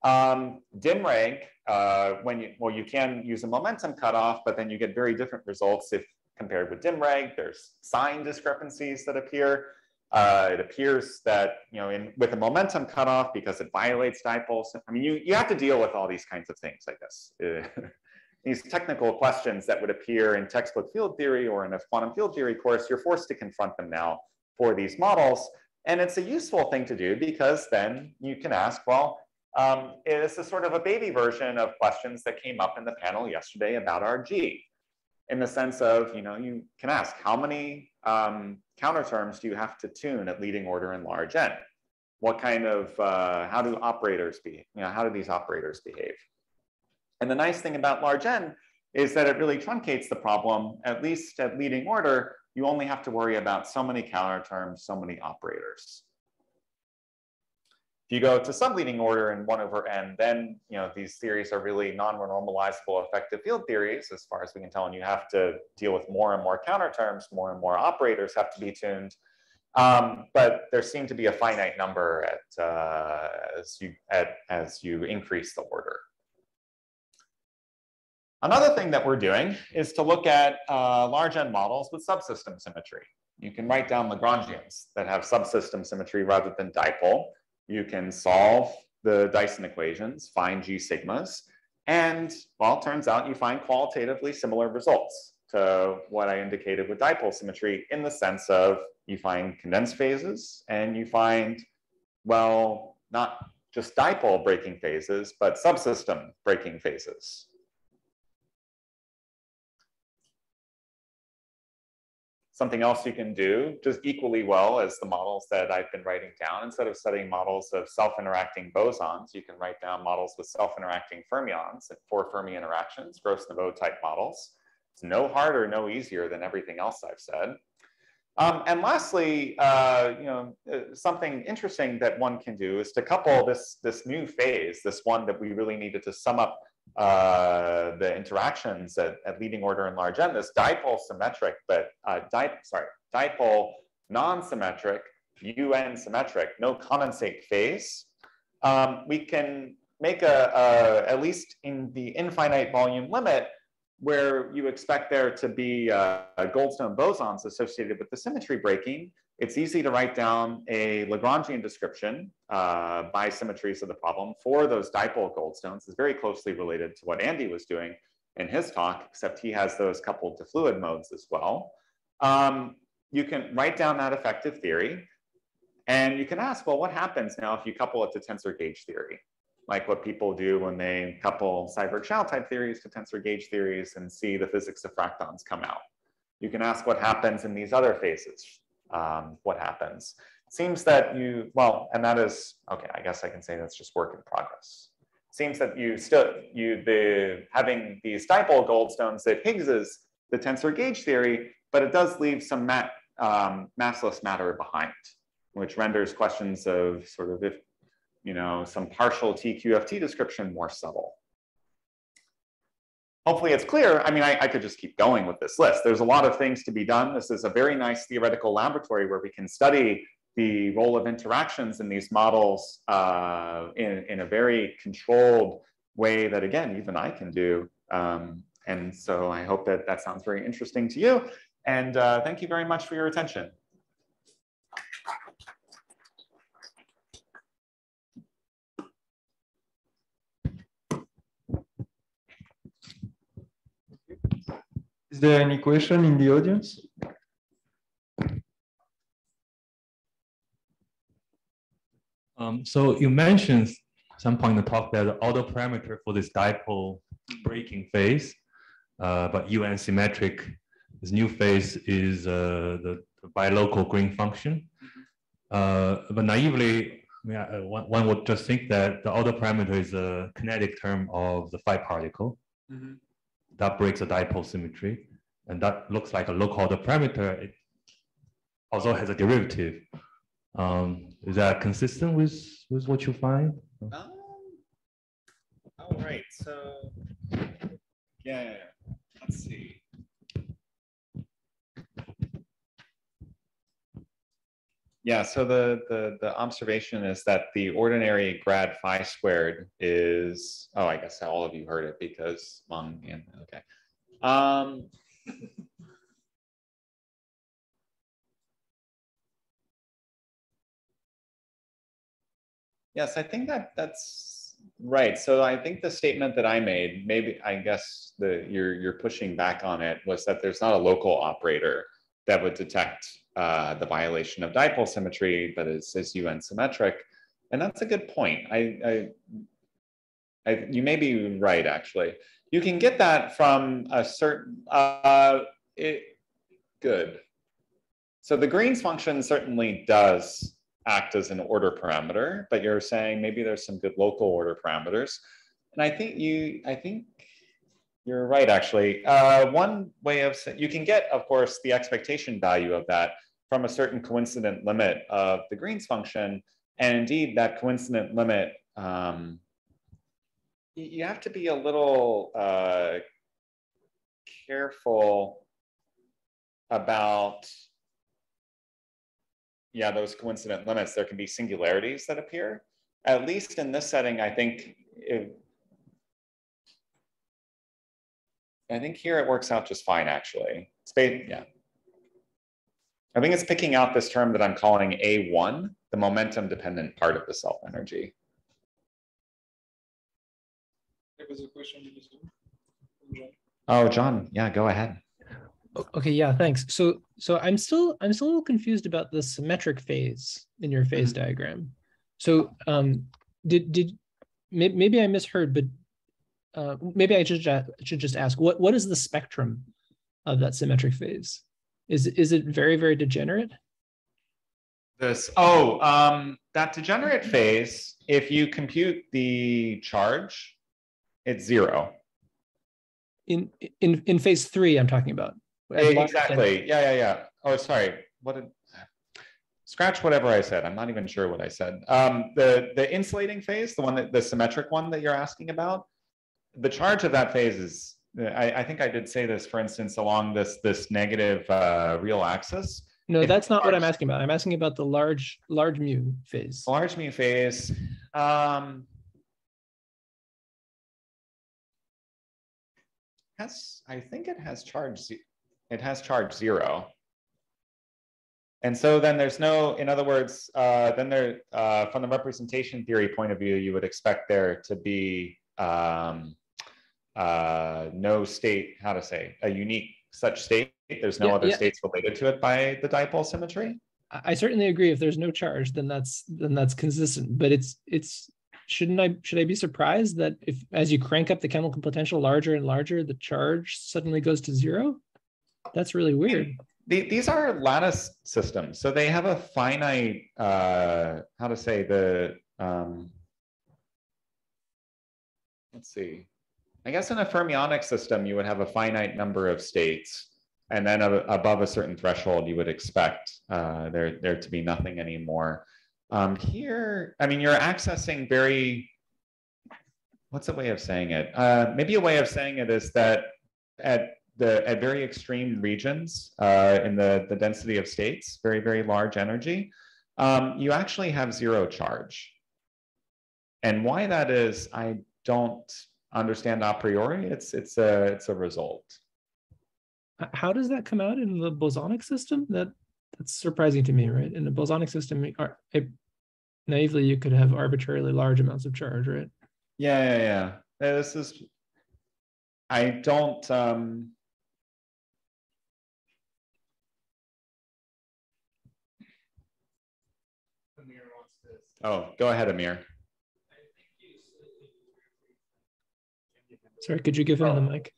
Um, DimReg, uh, when you, well, you can use a momentum cutoff, but then you get very different results if compared with DimReg. There's sign discrepancies that appear. Uh, it appears that, you know, in, with a momentum cutoff, because it violates dipoles, I mean, you, you have to deal with all these kinds of things, I guess. [laughs] these technical questions that would appear in textbook field theory or in a quantum field theory course, you're forced to confront them now for these models. And it's a useful thing to do because then you can ask, well, um, this is sort of a baby version of questions that came up in the panel yesterday about RG. In the sense of, you know, you can ask how many um, counter terms do you have to tune at leading order in large N? What kind of, uh, how do operators be, you know, how do these operators behave? And the nice thing about large N is that it really truncates the problem, at least at leading order, you only have to worry about so many counter terms, so many operators. If you go to subleading order in 1 over n, then you know these theories are really non-renormalizable effective field theories as far as we can tell, and you have to deal with more and more counter terms, more and more operators have to be tuned. Um, but there seem to be a finite number at, uh, as, you, at, as you increase the order. Another thing that we're doing is to look at uh, large N models with subsystem symmetry. You can write down Lagrangians that have subsystem symmetry rather than dipole. You can solve the Dyson equations, find G sigmas, and well, it turns out you find qualitatively similar results to what I indicated with dipole symmetry in the sense of you find condensed phases and you find, well, not just dipole breaking phases, but subsystem breaking phases. Something else you can do just equally well as the models that I've been writing down. Instead of studying models of self-interacting bosons, you can write down models with self-interacting fermions and four Fermi interactions, Gross-Neveu type models. It's no harder, no easier than everything else I've said. Um, and lastly, uh, you know, uh, something interesting that one can do is to couple this, this new phase, this one that we really needed to sum up uh, the interactions at, at, leading order in large n, this dipole symmetric, but uh, di sorry, dipole non-symmetric, UN symmetric, no condensate phase, um, we can make a, a, at least in the infinite volume limit, where you expect there to be uh, Goldstone bosons associated with the symmetry breaking, it's easy to write down a Lagrangian description uh, by symmetries of the problem for those dipole goldstones. It's very closely related to what Andy was doing in his talk, except he has those coupled to fluid modes as well. Um, you can write down that effective theory and you can ask, well, what happens now if you couple it to tensor gauge theory? Like what people do when they couple Seiberg-Shao type theories to tensor gauge theories and see the physics of fractons come out. You can ask what happens in these other phases. Um, what happens? Seems that you, well, and that is, okay, I guess I can say that's just work in progress. Seems that you still, you, the, having these dipole goldstones that Higgs is the tensor gauge theory, but it does leave some mat, um, massless matter behind, which renders questions of sort of if, you know, some partial TQFT description more subtle hopefully it's clear. I mean, I, I, could just keep going with this list. There's a lot of things to be done. This is a very nice theoretical laboratory where we can study the role of interactions in these models uh, in, in a very controlled way that, again, even I can do. Um, and so I hope that that sounds very interesting to you. And uh, thank you very much for your attention. Is there any question in the audience? Um, so you mentioned some point in the talk that the order parameter for this dipole breaking phase, uh, but UN symmetric, this new phase is uh, the, the bilocal green function. Uh, but naively, I mean, uh, one, one, would just think that the order parameter is a kinetic term of the phi particle. Mm -hmm that breaks the dipole symmetry. And that looks like a local order parameter. It also has a derivative. Um, is that consistent with, with what you find? Um, all right, so yeah, let's see. Yeah, so the, the, the observation is that the ordinary grad phi squared is, oh, I guess all of you heard it because Meng and, okay. Um, yes, I think that that's right. So I think the statement that I made, maybe I guess the you're you're pushing back on it, was that there's not a local operator that would detect uh, the violation of dipole symmetry, but is, is UN symmetric. And that's a good point. I, I, I, you may be right, actually. You can get that from a certain, uh, it, good. So the Green's function certainly does act as an order parameter, but you're saying maybe there's some good local order parameters. And I think you, I think you're right, actually. Uh, one way of, you can get, of course, the expectation value of that from a certain coincident limit of the Green's function. And indeed, that coincident limit, um, you have to be a little uh, careful about, yeah, those coincident limits. There can be singularities that appear. At least in this setting, I think it, I think here it works out just fine, actually. Yeah. I think it's picking out this term that I'm calling A1, the momentum dependent part of the self energy. There was a question in this John. Oh, John, yeah, go ahead. Okay, yeah, thanks. So so I'm still I'm still a little confused about the symmetric phase in your phase mm -hmm. diagram. So um did did maybe I misheard, but uh, maybe I should, should just ask, what, what is the spectrum of that symmetric phase? Is, is it very, very degenerate? This, oh, um, that degenerate phase, if you compute the charge, it's zero. In, in, in phase three, I'm talking about. Exactly, yeah, yeah, yeah. Oh, sorry, what did, scratch whatever I said. I'm not even sure what I said. Um, the, the insulating phase, the one that, the symmetric one that you're asking about, the charge of that phase is, I, I, think I did say this, for instance, along this this negative uh, real axis. No, that's not what I'm asking about. I'm asking about the large large mu phase. Large mu phase. Um, has I think it has charge. It has charge zero. And so then there's no, in other words, uh, then there, uh, from the representation theory point of view, you would expect there to be um, uh, no state, how to say, a unique such state. There's no Yeah, other yeah. states related to it by the dipole symmetry. I certainly agree. If there's no charge, then that's then that's consistent. But it's it's shouldn't I should I be surprised that if as you crank up the chemical potential larger and larger, the charge suddenly goes to zero? That's really weird. The- these are lattice systems, so they have a finite, uh, how to say the, um, let's see. I guess in a fermionic system, you would have a finite number of states, and then a- above a certain threshold, you would expect uh, there there to be nothing anymore. Um, here, I mean, you're accessing very. What's a way of saying it? Uh, maybe a way of saying it is that at the at very extreme regions uh, in the the density of states, very very large energy, um, you actually have zero charge. And why that is, I don't understand a priori. It's it's a it's a result. How does that come out in the bosonic system? That that's surprising to me, right? In the bosonic system, you are- naively you could have arbitrarily large amounts of charge, right? Yeah, yeah, yeah. Uh, This is. I don't. Um, oh, go ahead, Amir. Sorry, could you give him the mic?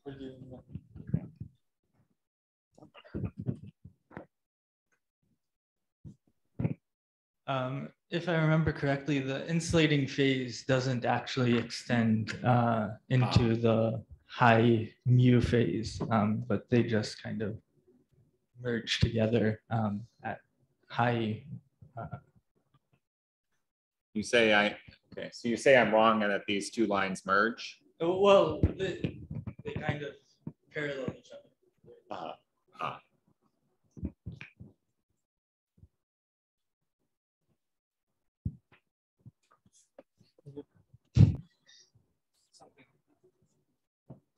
Um, if I remember correctly, the insulating phase doesn't actually extend uh, into the high mu phase, um, but they just kind of merge together um, at high. Uh, You say I. Okay, so you say I'm wrong and that these two lines merge. Well, they, they kind of parallel each other. Uh, ah.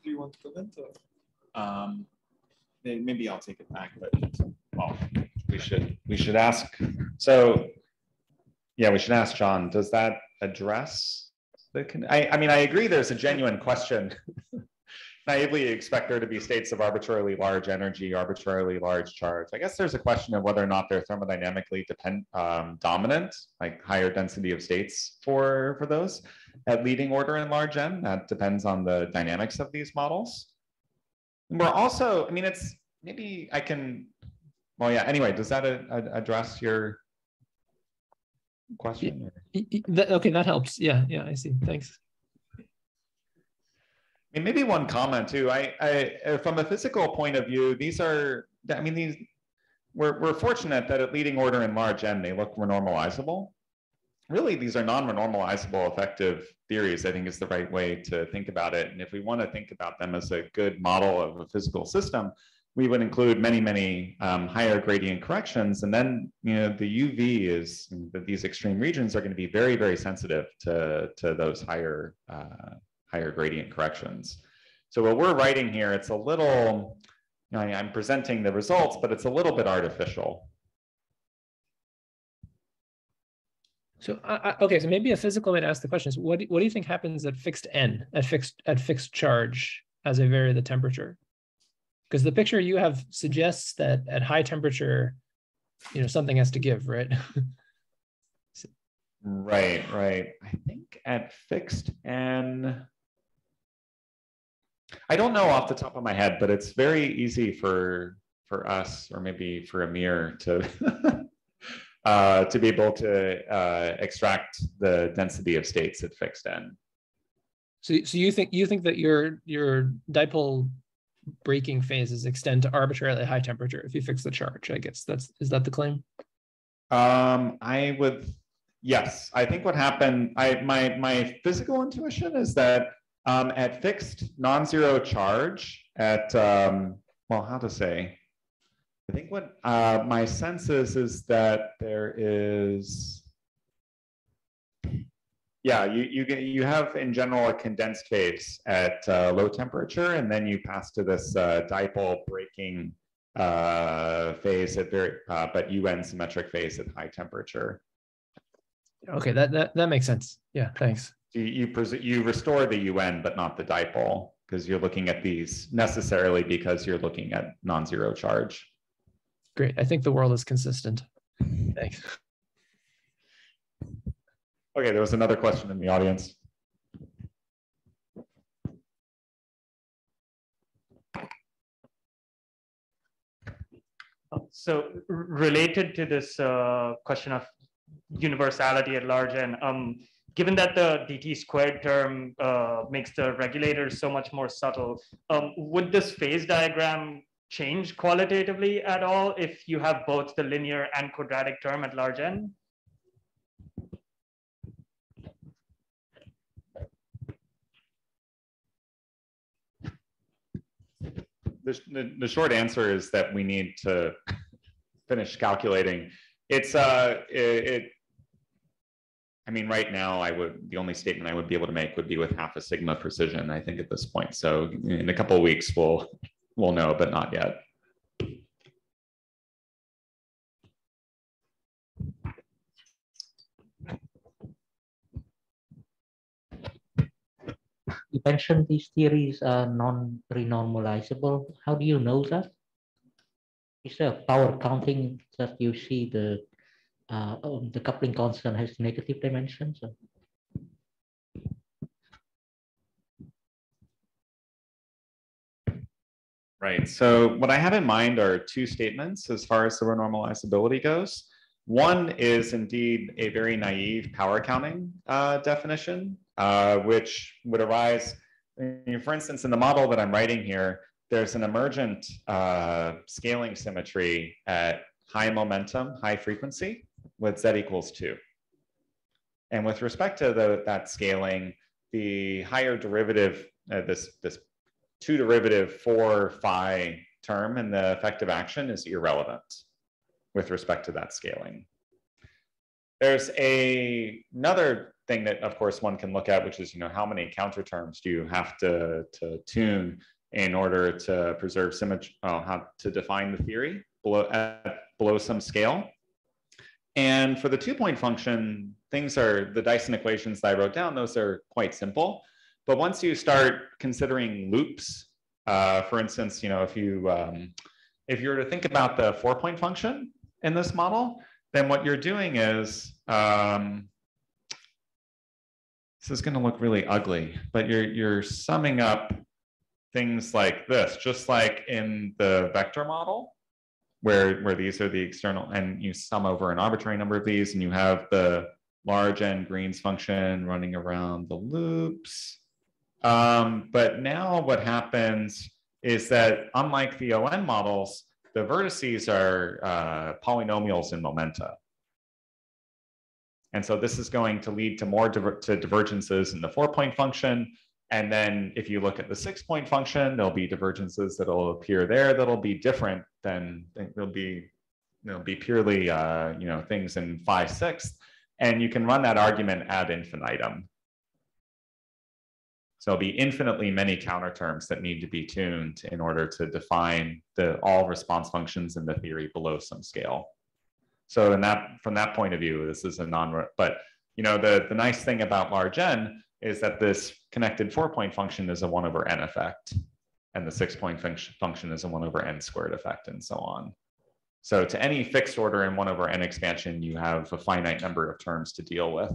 Do you want to comment? Or? Um, may- maybe I'll take it back, but well, we should we should ask. So, yeah, we should ask John. Does that address the? Con- I I mean, I agree. There's a genuine question. [laughs] Naively expect there to be states of arbitrarily large energy, arbitrarily large charge. I guess there's a question of whether or not they're thermodynamically depend um, dominant, like higher density of states for for those at leading order in large n. That depends on the dynamics of these models. And We're also, I mean, it's maybe I can, well, yeah, anyway, does that a- a- address your question? or- Y- y- that- okay, that helps. Yeah, yeah, I see. Thanks. I mean, maybe one comment too. I, I, uh, from a physical point of view, these are, I mean, these, we're, we're fortunate that at leading order in large n, they look renormalizable. Really, these are non-renormalizable effective theories, I think is the right way to think about it. And if we want to think about them as a good model of a physical system, we would include many, many um, higher gradient corrections. And then, you know, the UV is, that these extreme regions are going to be very, very sensitive to, to those higher, uh, higher gradient corrections. So what we're writing here, it's a little, you know, I'm presenting the results, but it's a little bit artificial. So, I, okay, so maybe a physical to ask the question is, what do, what do you think happens at fixed n, at fixed at fixed charge as I vary the temperature? Because the picture you have suggests that at high temperature, you know, something has to give, right? Right, right. I think at fixed n, I don't know off the top of my head, but it's very easy for for us or maybe for Amir to [laughs] uh, to be able to uh, extract the density of states at fixed n. so, so you think you think that your your dipole breaking phases extend to arbitrarily high temperature if you fix the charge? I guess that's is that the claim? Um, I would, yes, I think what happened, I, my, my physical intuition is that um, at fixed non-zero charge at, um, well, how to say, I think what uh, my sense is, is that there is, yeah, you, you get, you have in general a condensed phase at uh, low temperature, and then you pass to this uh, dipole breaking uh, phase at very, uh, but UN symmetric phase at high temperature. Okay, that that that makes sense. Yeah, thanks. You you, pres- you restore the UN, but not the dipole, because you're looking at these necessarily because you're looking at non-zero charge. Great. I think the world is consistent. Thanks. Okay, there was another question in the audience. So related to this uh, question of universality at large, and um, given that the dt squared term uh, makes the regulator so much more subtle, um, would this phase diagram change qualitatively at all if you have both the linear and quadratic term at large n? The, the, short answer is that we need to finish calculating. It's uh, it, it, I mean, right now, I would the only statement I would be able to make would be with half a sigma precision. I think at this point. So in a couple of weeks, we'll we'll know, but not yet. You mentioned these theories are non-renormalizable. How do you know that? Is there a power counting that you see the uh, um, the coupling constant has negative dimensions? Or? Right. So what I have in mind are two statements as far as the renormalizability goes. One is indeed a very naive power counting uh, definition, uh, which would arise, for instance, in the model that I'm writing here, there's an emergent uh, scaling symmetry at high momentum, high frequency with z equals two. And with respect to the, that scaling, the higher derivative, uh, this, this two derivative four phi term in the effective action is irrelevant with respect to that scaling. There's a, another thing that, of course, one can look at, which is, you know, how many counter terms do you have to, to tune in order to preserve symmetry, well, how to define the theory below, at, below some scale. And for the two-point function, things are, the Dyson equations that I wrote down, those are quite simple. But once you start considering loops, uh, for instance, you know, if you um, if you were to think about the four-point function in this model, then what you're doing is um, this is going to look really ugly, but you're you're summing up things like this, just like in the vector model, where where these are the external, and you sum over an arbitrary number of these, and you have the large n Green's function running around the loops. Um, but now what happens is that unlike the O(N) models, the vertices are uh, polynomials in momenta. And so this is going to lead to more diver to divergences in the four point function. And then if you look at the six point function, there'll be divergences that'll appear there that'll be different than there'll be, there'll be purely, uh, you know, things in phi sixth. And you can run that argument ad infinitum. So there'll be infinitely many counter terms that need to be tuned in order to define the all response functions in the theory below some scale. So in that, from that point of view, this is a non, but you know, the, the nice thing about large n is that this connected four point function is a one over n effect and the six point function, function is a one over n squared effect and so on. So to any fixed order in one over n expansion, you have a finite number of terms to deal with.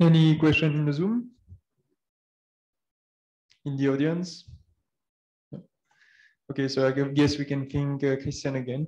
Any question in the Zoom? In the audience? Okay, so I guess we can thank uh, Kristan again.